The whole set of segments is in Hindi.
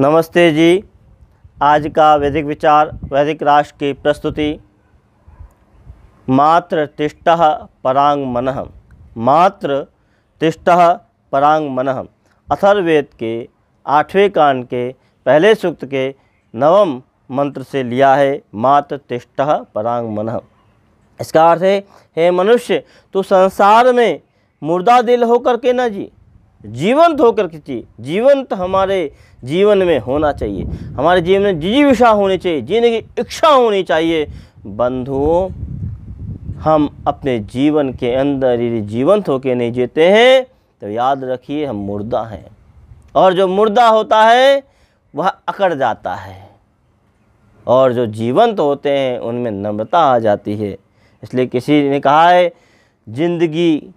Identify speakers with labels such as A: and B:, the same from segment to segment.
A: नमस्ते जी। आज का वैदिक विचार, वैदिक राष्ट्र की प्रस्तुति। मात्र तिष्ट परांग मन मात्र तिष्ट परांग मन अथर्वेद के आठवें कांड के पहले सूक्त के नवम मंत्र से लिया है, मात्र तिष्ट परांग मन इसका अर्थ है, हे मनुष्य, तू संसार में मुर्दा दिल होकर के ना जी। जीवंत होकर के जी जीवंत हमारे जीवन में होना चाहिए। हमारे जीवन में जिजीविषा होनी चाहिए, जीने की इच्छा होनी चाहिए। बंधुओं, हम अपने जीवन के अंदर यदि जीवंत होकर नहीं जीते हैं तो याद रखिए हम मुर्दा हैं। और जो मुर्दा होता है, वह अकड़ जाता है। और जो जीवंत होते हैं, उनमें नम्रता आ जाती है। इसलिए किसी ने कहा है, ज़िंदगी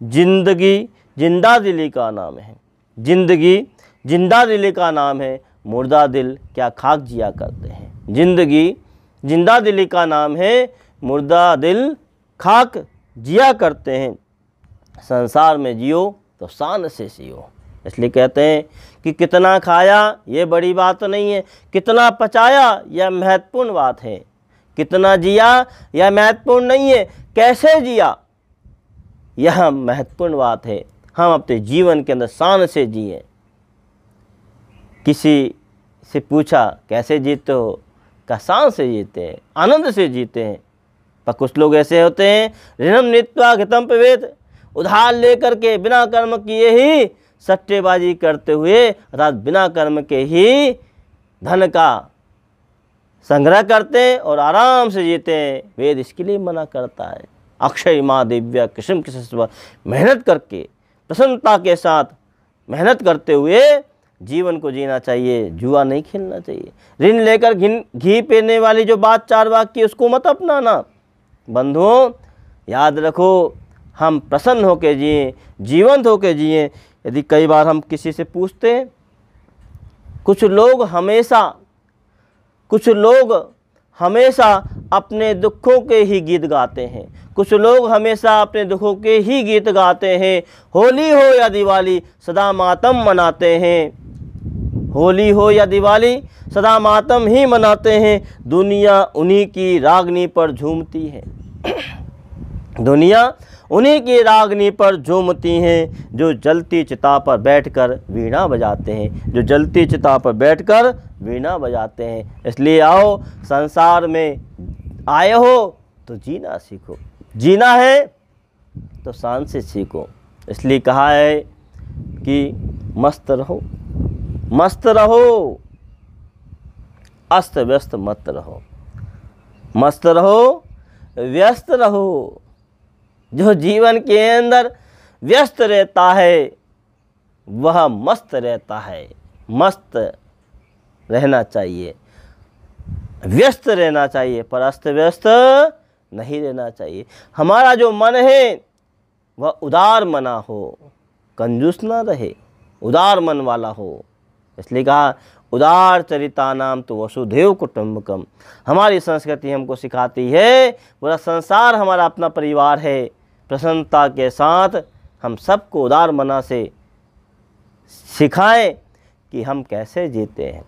A: ज़िंदगी ज़िंदा दिली का नाम है। ज़िंदगी, ज़िंदा दिली का नाम है, मुर्दा दिल क्या खाक जिया करते हैं। ज़िंदगी, ज़िंदा दिली का नाम है, मुर्दा दिल खाक जिया करते हैं। संसार में जियो तो शान से जियो इसलिए कहते हैं कि कितना खाया, ये बड़ी बात नहीं है। कितना पचाया, यह महत्वपूर्ण बात है। कितना जिया, यह महत्वपूर्ण नहीं है। कैसे जिया, यह महत्वपूर्ण बात है। हम अपने जीवन के अंदर शान से जिए। किसी से पूछा, कैसे जीते हो? का शान से जीते हैं, आनंद से जीते हैं। पर कुछ लोग ऐसे होते हैं ऋणम नित्वा घितम पवेद उधार लेकर के बिना कर्म किए ही सट्टेबाजी करते हुए, अर्थात बिना कर्म के ही धन का संग्रह करते हैं और आराम से जीते हैं। वेद इसके लिए मना करता है। अक्षय माँ दिव्या किस्म किस्म मेहनत करके प्रसन्नता के साथ मेहनत करते हुए जीवन को जीना चाहिए, जुआ नहीं खेलना चाहिए। ऋण लेकर घी पीने वाली जो बात चार वाक की, उसको मत अपनाना। बंधुओं याद रखो, हम प्रसन्न होकर जिए, जीवंत होकर जिए। यदि कई बार हम किसी से पूछते हैं, कुछ लोग हमेशा, कुछ लोग हमेशा अपने दुखों के ही गीत गाते हैं। कुछ लोग हमेशा अपने दुखों के ही गीत गाते हैं। होली हो या दिवाली, सदा मातम मनाते हैं। होली हो या दिवाली, सदा मातम ही मनाते हैं। दुनिया उन्हीं की रागनी पर झूमती है। दुनिया उन्हीं की रागनी पर झूमती हैं, जो जलती चिता पर बैठकर वीणा बजाते हैं। जो जलती चिता पर बैठकर वीणा बजाते हैं। इसलिए आओ, संसार में आए हो तो जीना सीखो। जीना है तो शान से सीखो। इसलिए कहा है कि मस्त रहो। मस्त रहो। अस्त व्यस्त मत रहो। मस्त रहो, व्यस्त रहो। जो जीवन के अंदर व्यस्त रहता है, वह मस्त रहता है। मस्त रहना चाहिए। व्यस्त रहना चाहिए। पर अस्त व्यस्त नहीं रहना चाहिए। हमारा जो मन है, वह उदार मना हो, कंजूस ना रहे, उदार मन वाला हो। इसलिए कहा, उदार चरिता नाम तो वसुदेव कुटुम्बकम। हमारी संस्कृति हमको सिखाती है, पूरा संसार हमारा अपना परिवार है। प्रसन्नता के साथ हम सबको उदार मना से सिखाएँ कि हम कैसे जीते हैं।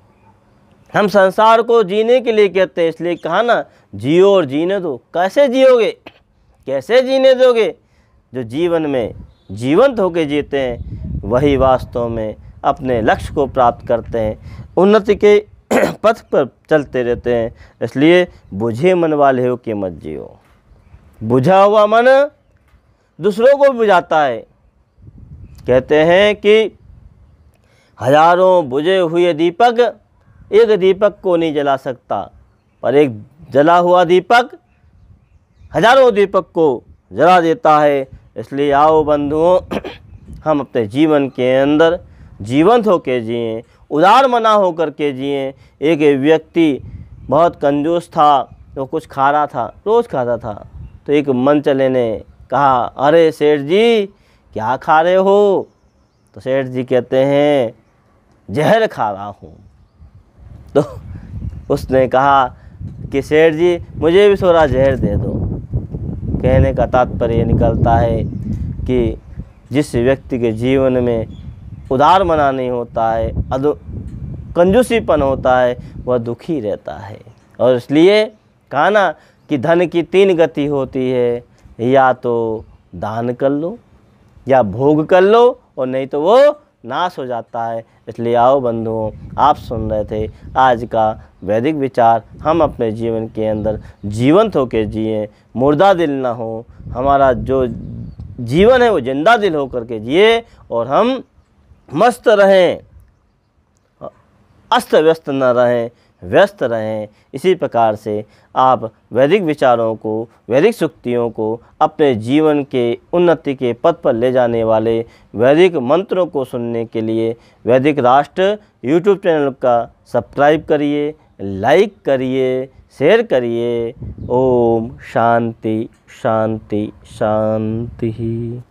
A: हम संसार को जीने के लिए कहते हैं, इसलिए कहा ना, जियो और जीने दो। कैसे जियोगे? कैसे जीने दोगे? जो जीवन में जीवंत होकर जीते हैं, वही वास्तव में अपने लक्ष्य को प्राप्त करते हैं। उन्नति के पथ पर चलते रहते हैं। इसलिए बुझे मन वाले हो कि मत जियो। बुझा हुआ मन दूसरों को भी बुझाता है। कहते हैं कि हज़ारों बुझे हुए दीपक एक दीपक को नहीं जला सकता, पर एक जला हुआ दीपक हज़ारों दीपक को जला देता है। इसलिए आओ बंधुओं, हम अपने जीवन के अंदर जीवंत होकर जिए, उदार मना होकर के जिए। एक व्यक्ति बहुत कंजूस था तो कुछ खा रहा था, रोज़ खाता था तो एक मन चले ने कहा, अरे सेठ जी, क्या खा रहे हो? तो सेठ जी कहते हैं, जहर खा रहा हूँ। तो उसने कहा कि, सेठ जी, मुझे भी थोड़ा जहर दे दो। कहने का तात्पर्य निकलता है कि जिस व्यक्ति के जीवन में उदार मना नहीं होता है, अदु, कंजूसीपन होता है, वह दुखी रहता है। और इसलिए कहा ना कि धन की तीन गति होती है या तो दान कर लो, या भोग कर लो, और नहीं तो वो नाश हो जाता है। इसलिए आओ बंधुओं, आप सुन रहे थे आज का वैदिक विचार। हम अपने जीवन के अंदर जीवंत होकर जिए, मुर्दा दिल ना हो। हमारा जो जीवन है वो ज़िंदा दिल होकर के जिए, और हम मस्त रहें अस्त व्यस्त न रहें। व्यस्त रहें। इसी प्रकार से आप वैदिक विचारों को, वैदिक सुक्तियों को अपने जीवन के उन्नति के पथ पर ले जाने वाले वैदिक मंत्रों को सुनने के लिए वैदिक राष्ट्र यूट्यूब चैनल का सब्सक्राइब करिए, लाइक करिए, शेयर करिए। ओम शांति शांति शांति।